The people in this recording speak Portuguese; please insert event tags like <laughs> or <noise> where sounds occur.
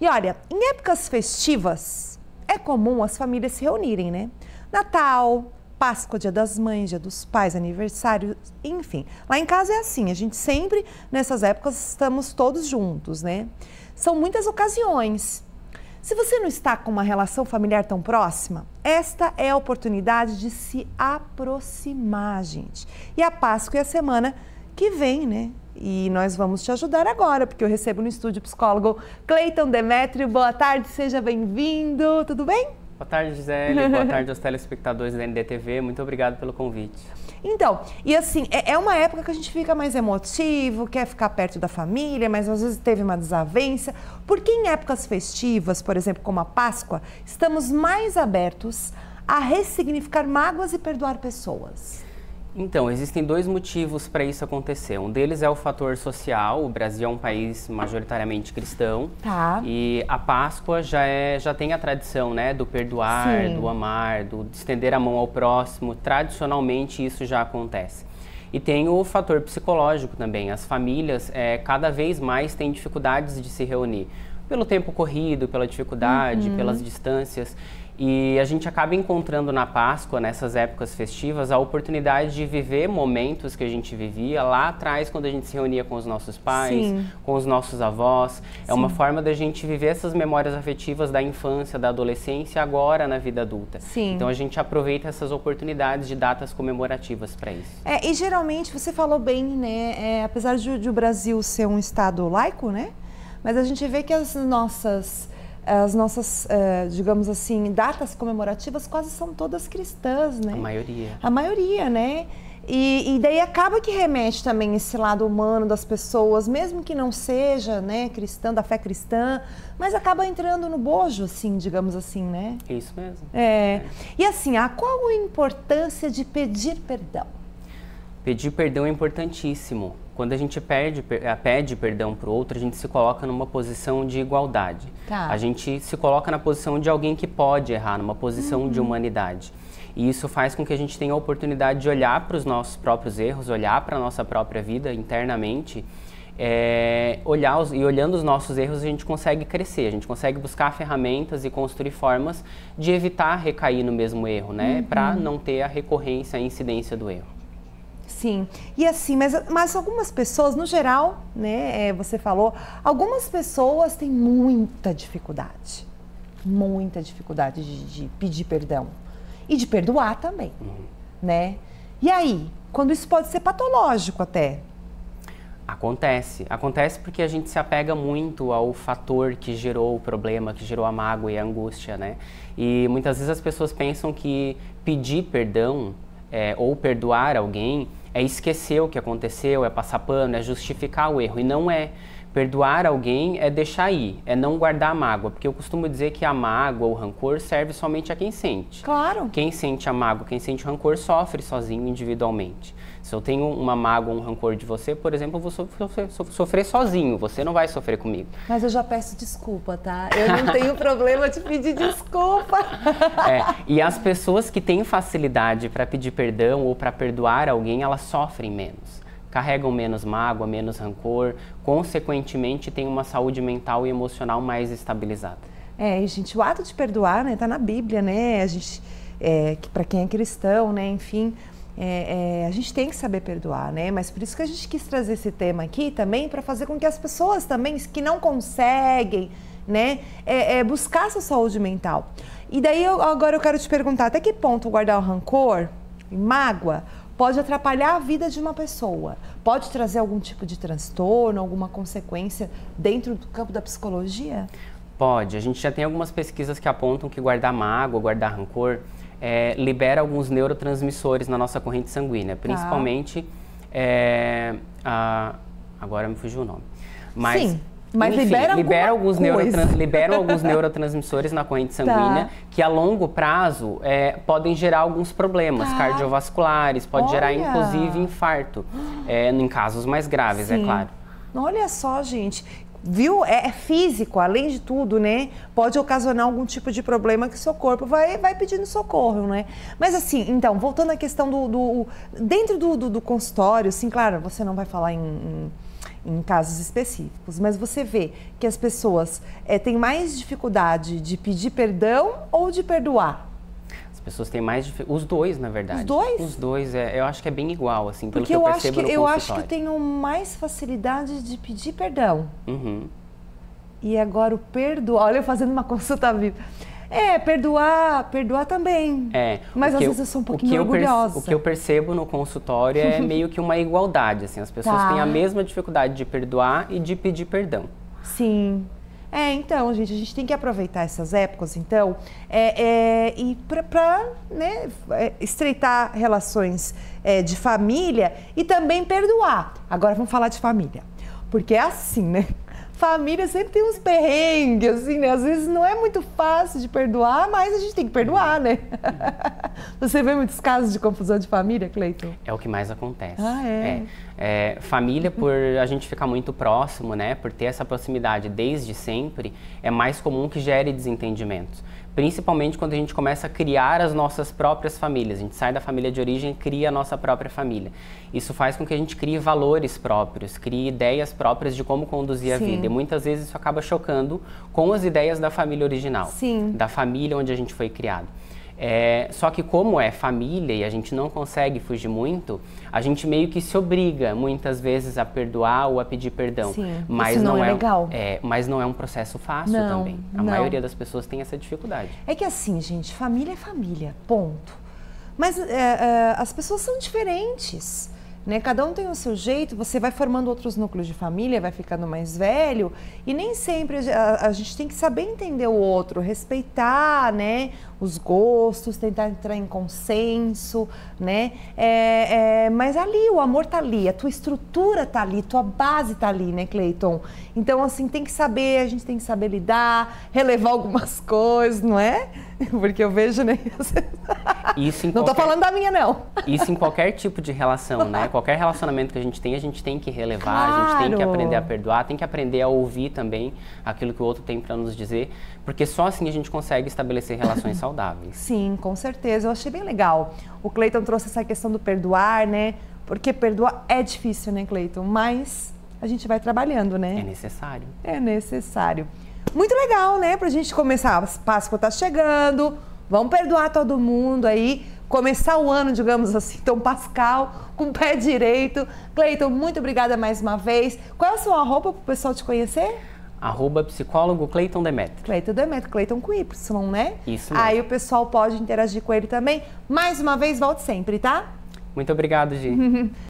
E olha, em épocas festivas, é comum as famílias se reunirem, né? Natal, Páscoa, Dia das Mães, Dia dos Pais, aniversário, enfim. Lá em casa é assim, a gente sempre, nessas épocas, estamos todos juntos, né? São muitas ocasiões. Se você não está com uma relação familiar tão próxima, esta é a oportunidade de se aproximar, gente. E a Páscoa é a semana que vem, né? E nós vamos te ajudar agora, porque eu recebo no estúdio o psicólogo Cleiton Demétrio. Boa tarde, seja bem-vindo. Tudo bem? Boa tarde, Gisele. Boa tarde aos telespectadores da NDTV. Muito obrigado pelo convite. Então, e assim, é, é uma época que a gente fica mais emotivo, quer ficar perto da família, mas às vezes teve uma desavença. Porque em épocas festivas, por exemplo, como a Páscoa, estamos mais abertos a ressignificar mágoas e perdoar pessoas. Então, existem dois motivos para isso acontecer. Um deles é o fator social. O Brasil é um país majoritariamente cristão. Tá. E a Páscoa já, é, já tem a tradição, né? Do perdoar, Sim. do amar, do estender a mão ao próximo. Tradicionalmente isso já acontece. E tem o fator psicológico também. As famílias é, cada vez mais têm dificuldades de se reunir. Pelo tempo corrido, pela dificuldade, Uhum. pelas distâncias. E a gente acaba encontrando na Páscoa, nessas épocas festivas, a oportunidade de viver momentos que a gente vivia lá atrás, quando a gente se reunia com os nossos pais, Sim. com os nossos avós. É uma Sim. forma da gente viver essas memórias afetivas da infância, da adolescência, agora na vida adulta. Sim. Então a gente aproveita essas oportunidades de datas comemorativas para isso. É, e geralmente, você falou bem, né? é, apesar de, de o Brasil ser um estado laico, né? Mas a gente vê que as nossas, as nossas, eh, digamos assim, datas comemorativas quase são todas cristãs, né? A maioria. A maioria, né? E, e daí acaba que remete também esse lado humano das pessoas, mesmo que não seja, né, cristã, da fé cristã, mas acaba entrando no bojo, assim, digamos assim, né? Isso mesmo. É. E assim, a qual a importância de pedir perdão? Pedir perdão é importantíssimo. Quando a gente perde, eh, pede perdão para o outro, a gente se coloca numa posição de igualdade. Tá. A gente se coloca na posição de alguém que pode errar, numa posição Uhum. de humanidade. E isso faz com que a gente tenha a oportunidade de olhar para os nossos próprios erros, olhar para a nossa própria vida internamente. é, olhar os- e olhando os nossos erros, a gente consegue crescer, a gente consegue buscar ferramentas e construir formas de evitar recair no mesmo erro, né? Para Uhum. não ter a recorrência, a incidência do erro. Sim, e assim, mas, mas algumas pessoas, no geral, né, é, você falou, algumas pessoas têm muita dificuldade, muita dificuldade de, de pedir perdão e de perdoar também, né? E aí, quando isso pode ser patológico até, Acontece. Acontece porque a gente se apega muito ao fator que gerou o problema, que gerou a mágoa e a angústia, né? E muitas vezes as pessoas pensam que pedir perdão é, ou perdoar alguém é esquecer o que aconteceu, é passar pano, é justificar o erro. E não é. Perdoar alguém é deixar ir, é não guardar a mágoa. Porque eu costumo dizer que a mágoa ou o rancor serve somente a quem sente. claro, Quem sente a mágoa, quem sente o rancor, sofre sozinho, individualmente. Se eu tenho uma mágoa, um rancor de você, por exemplo, eu vou sofrer, so- sofrer sozinho, você não vai sofrer comigo. mas eu já peço desculpa, tá? Eu não <laughs> tenho problema de pedir desculpa. É, e as pessoas que têm facilidade para pedir perdão ou para perdoar alguém, elas sofrem menos. Carregam menos mágoa, menos rancor, consequentemente têm uma saúde mental e emocional mais estabilizada. É, e, gente, o ato de perdoar, né, tá na Bíblia, né? A gente, é, que para quem é cristão, né, enfim, é, é, a gente tem que saber perdoar, né? Mas por isso que a gente quis trazer esse tema aqui também para fazer com que as pessoas também que não conseguem, né, é, é, buscar essa saúde mental. E daí eu, agora eu quero te perguntar, até que ponto guardar o rancor mágoa pode atrapalhar a vida de uma pessoa? Pode trazer algum tipo de transtorno, alguma consequência dentro do campo da psicologia? Pode. A gente já tem algumas pesquisas que apontam que guardar mágoa, guardar rancor, é, libera alguns neurotransmissores na nossa corrente sanguínea, principalmente. é, a- agora me fugiu o nome. Mas, Sim, mas libera alguma alguns neurotrans- liberam alguns neurotransmissores na corrente sanguínea Tá. que a longo prazo é, podem gerar alguns problemas Tá. cardiovasculares, pode gerar Olha. inclusive infarto, é, em casos mais graves, é Sim. claro. Olha só, gente. Viu? É é físico, além de tudo, né? Pode ocasionar algum tipo de problema que seu corpo vai, vai pedindo socorro, né? Mas assim, então, voltando à questão do. do- dentro do, do, do consultório, assim, claro, você não vai falar em, em, em casos específicos, mas você vê que as pessoas é, têm mais dificuldade de pedir perdão ou de perdoar? As pessoas têm mais os dois, na verdade. Os dois? Os dois, é, eu acho que é bem igual, assim, pelo Porque que eu, eu acho que eu acho que eu tenho mais facilidade de pedir perdão. Uhum. E agora o perdoar, olha eu fazendo uma consulta viva. É, perdoar, perdoar também. É, Mas às que vezes eu sou um pouquinho eu orgulhosa. o que eu percebo no consultório é meio que uma igualdade, assim, as pessoas Tá. têm a mesma dificuldade de perdoar e de pedir perdão. Sim. É, então, gente, a gente tem que aproveitar essas épocas, então, é, é, e para né, é, estreitar relações é, de família e também perdoar. Agora vamos falar de família. Porque é assim, né? Família sempre tem uns perrengues, assim, né? Às vezes não é muito fácil de perdoar, mas a gente tem que perdoar, né? <laughs> Você vê muitos casos de confusão de família, Cleiton? É o que mais acontece. Ah, é? É, família, por a gente ficar muito próximo, né, por ter essa proximidade desde sempre, é mais comum que gere desentendimentos. Principalmente quando a gente começa a criar as nossas próprias famílias. A gente sai da família de origem e cria a nossa própria família. Isso faz com que a gente crie valores próprios, crie ideias próprias de como conduzir a Sim. vida. E muitas vezes isso acaba chocando com as ideias da família original, Sim. da família onde a gente foi criado. É, só que como é família e a gente não consegue fugir muito, a gente meio que se obriga muitas vezes a perdoar ou a pedir perdão. Sim, mas isso não é é, legal. é, mas não é um processo fácil Não, também. A não. maioria das pessoas tem essa dificuldade. É que assim, gente, família é família, ponto. Mas é, é, as pessoas são diferentes. Né? Cada um tem o seu jeito, você vai formando outros núcleos de família, vai ficando mais velho, e nem sempre a, a gente tem que saber entender o outro, respeitar né, os gostos, tentar entrar em consenso, né? É, é, mas ali, o amor tá ali, a tua estrutura tá ali, tua base tá ali, né, Cleiton? Então, assim, tem que saber, a gente tem que saber lidar, relevar <laughs> algumas coisas, não é? <laughs> Porque eu vejo, né? <laughs> Isso em Não tô qualquer- falando da minha, não. Isso em qualquer tipo de relação, né? Qualquer relacionamento que a gente tem, a gente tem que relevar, a gente tem que Claro. aprender a perdoar, tem que aprender a ouvir também aquilo que o outro tem para nos dizer, porque só assim a gente consegue estabelecer relações <laughs> saudáveis. Sim, com certeza. Eu achei bem legal. O Cleiton trouxe essa questão do perdoar, né? Porque perdoar é difícil, né, Cleiton? Mas a gente vai trabalhando, É né? necessário. É necessário. Muito legal, né? Pra gente começar. A Páscoa tá chegando. Vamos perdoar todo mundo aí. Começar o ano, digamos assim, <laughs> Tom Pascal, com o pé direito. Cleiton, muito obrigada mais uma vez. Qual é o seu arroba pro pessoal te conhecer? Arroba psicólogo Cleiton Demetrio. Cleiton Demetrio, Cleiton com Y, né? Isso mesmo. Aí o pessoal pode interagir com ele também. Mais uma vez, volte sempre, tá? Muito obrigado, Gi. <laughs>